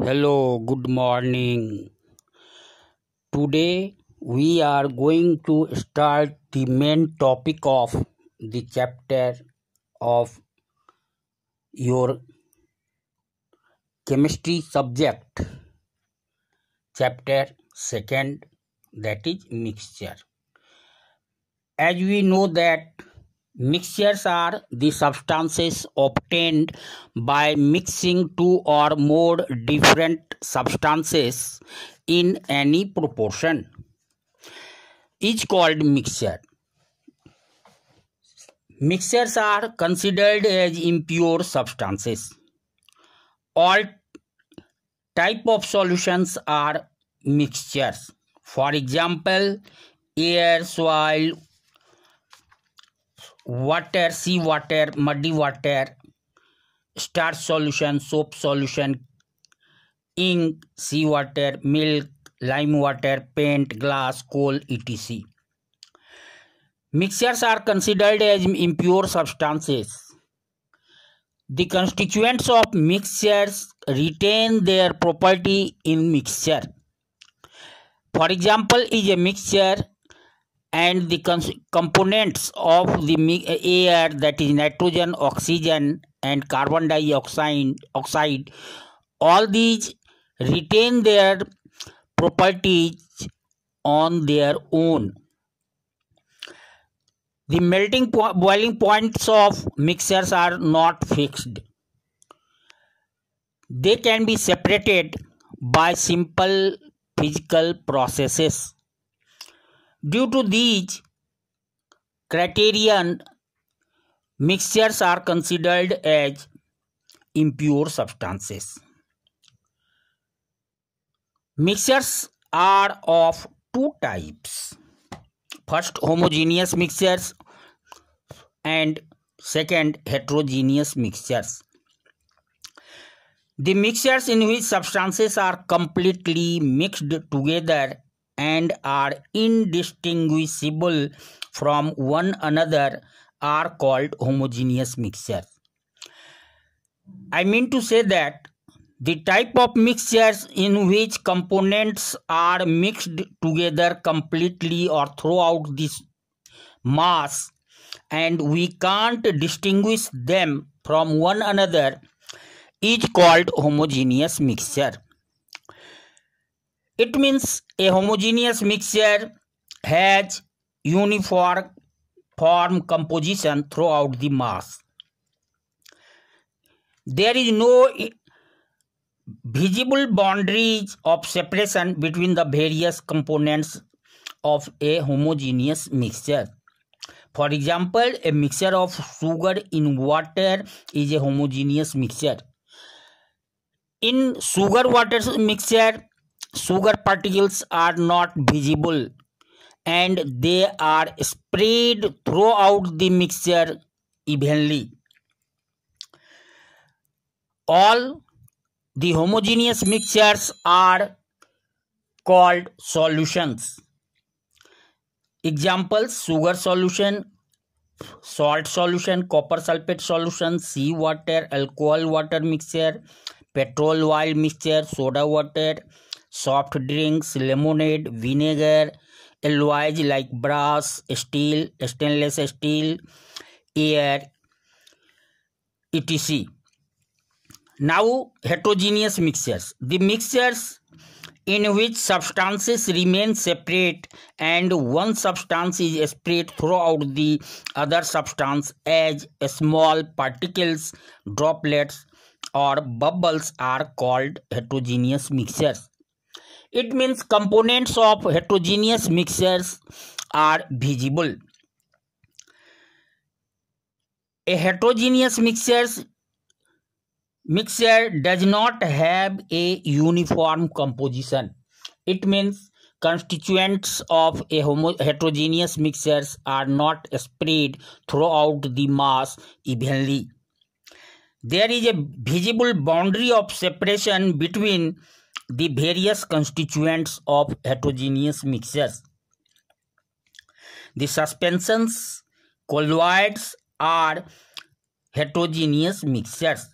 Hello, good morning. Today we are going to start the main topic of the chapter of your chemistry subject, chapter second, that is mixture. As we know that Mixtures are the substances obtained by mixing two or more different substances in any proportion is called mixture. Mixtures are considered as impure substances. All type of solutions are mixtures. For example, air, soil, water, sea water, muddy water, starch solution, soap solution, ink, sea water, milk, lime water, paint, glass, coal, etc. Mixtures are considered as impure substances. The constituents of mixtures retain their property in mixture. For example, is a mixture and the components of the air that is nitrogen oxygen and carbon dioxide oxide all these retain their properties on their own. The melting po boiling points of mixtures are not fixed. They can be separated by simple physical processes Due to these criterion, mixtures are considered as impure substances. Mixtures are of two types. First, homogeneous mixtures and second, heterogeneous mixtures. The mixtures in which substances are completely mixed together and are indistinguishable from one another are called homogeneous mixtures. I mean to say that the type of mixtures in which components are mixed together completely or throughout this mass and we can't distinguish them from one another is called homogeneous mixture. It means a homogeneous mixture has uniform form composition throughout the mass there is no visible boundaries of separation between the various components of a homogeneous mixture for example a mixture of sugar in water is a homogeneous mixture in sugar water mixture sugar particles are not visible and they are spread throughout the mixture evenly. All the homogeneous mixtures are called solutions. Examples sugar solution, salt solution, copper sulfate solution, sea water, alcohol water mixture, petrol oil mixture, soda water, soft drinks, lemonade, vinegar, alloys like brass, steel, stainless steel, air, etc. Now, heterogeneous mixtures. The mixtures in which substances remain separate and one substance is spread throughout the other substance as small particles, droplets, or bubbles are called heterogeneous mixtures. It means components of heterogeneous mixtures are visible. A heterogeneous mixtures mixture does not have a uniform composition. It means constituents of a homo heterogeneous mixtures are not spread throughout the mass evenly. There is a visible boundary of separation between the various constituents of heterogeneous mixtures. The suspensions colloids are heterogeneous mixtures.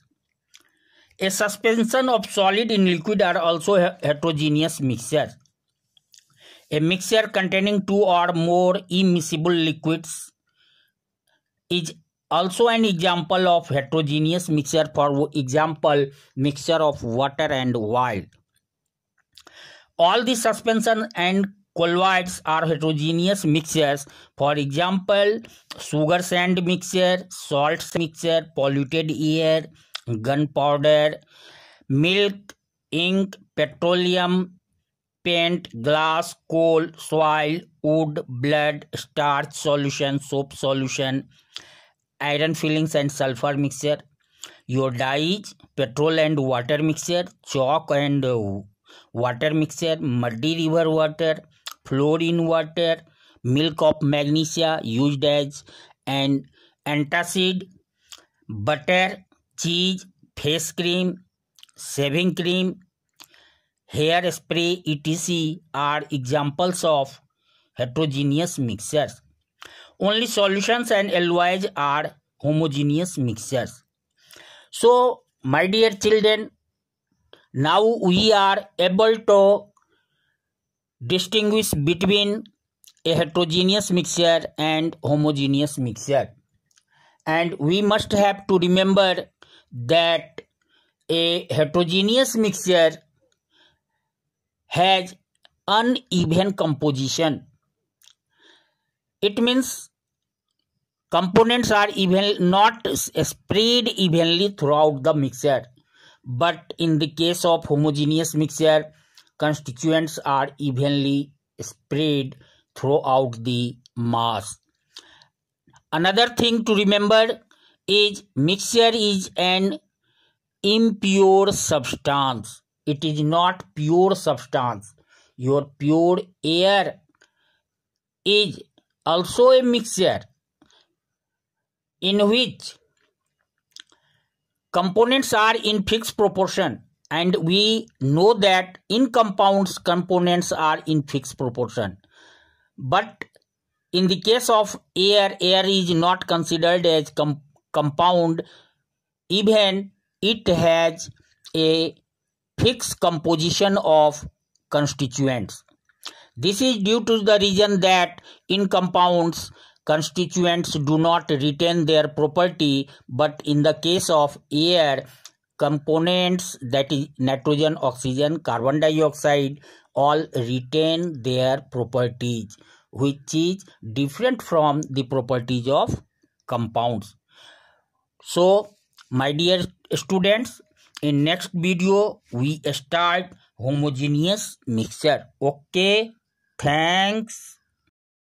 A suspension of solid in liquid are also heterogeneous mixtures. A mixture containing two or more immiscible liquids is also an example of heterogeneous mixture for example mixture of water and oil all the suspension and colloids are heterogeneous mixtures. For example sugar sand mixture salt mixture polluted air gunpowder milk ink petroleum paint glass coal soil wood blood starch solution soap solution iron fillings and sulfur mixture your dyes petrol and water mixture chalk and uh, water mixture muddy river water fluorine water milk of magnesia used as an antacid butter cheese face cream shaving cream hair spray etc are examples of heterogeneous mixtures only solutions and alloys are homogeneous mixtures. So, my dear children, now we are able to distinguish between a heterogeneous mixture and homogeneous mixture. And we must have to remember that a heterogeneous mixture has uneven composition it means components are even not spread evenly throughout the mixture but in the case of homogeneous mixture constituents are evenly spread throughout the mass. Another thing to remember is mixture is an impure substance. It is not pure substance. Your pure air is also a mixture in which components are in fixed proportion and we know that in compounds components are in fixed proportion. But in the case of air air is not considered as com compound. Even it has a fixed composition of constituents. This is due to the reason that in compounds, constituents do not retain their property, but in the case of air, components that is nitrogen, oxygen, carbon dioxide all retain their properties, which is different from the properties of compounds. So, my dear students, in next video we start homogeneous mixture okay Thanks.